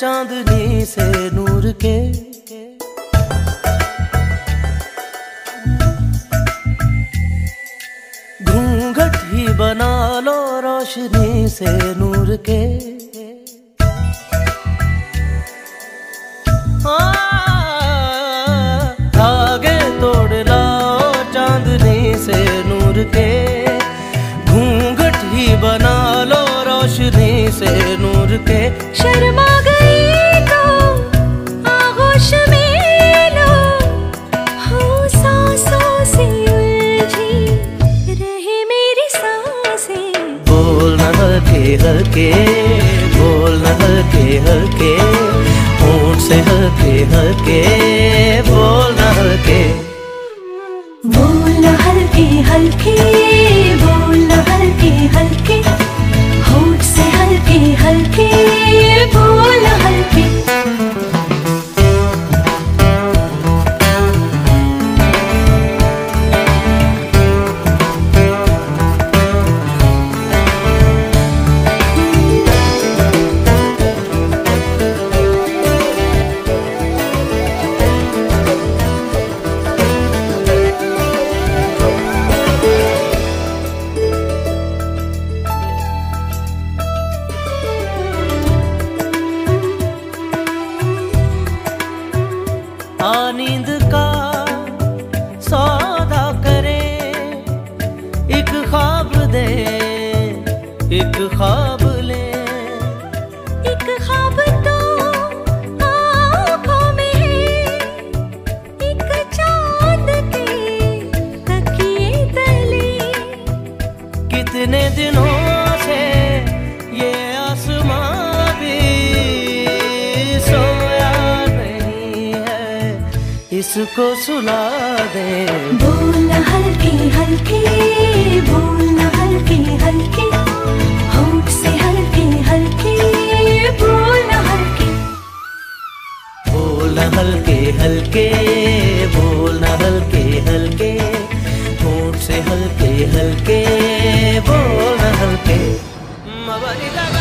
से नूर के। घूंघट ही बना लो रोशनी से नूर के। धागे तोड़ लाओ चांदनी से नूर के। घूंघट ही बना लो रोशनी से नूर के। शर्मा बोल न हल्के हल्के बोल न हल्के हल्के होंठ से हल्के हल्के बोल नींद का सौदा करे। एक ख्वाब दे एक ख्वाब इसको सुना दे। भूल हल्की हल्की भूल हल्की हल्की। से हल्की हल्की भूल हल्की। भूल हल्के हल्के भूल हल्के हल्के। होठ से हल्के हल्के भूल हल्के। मबा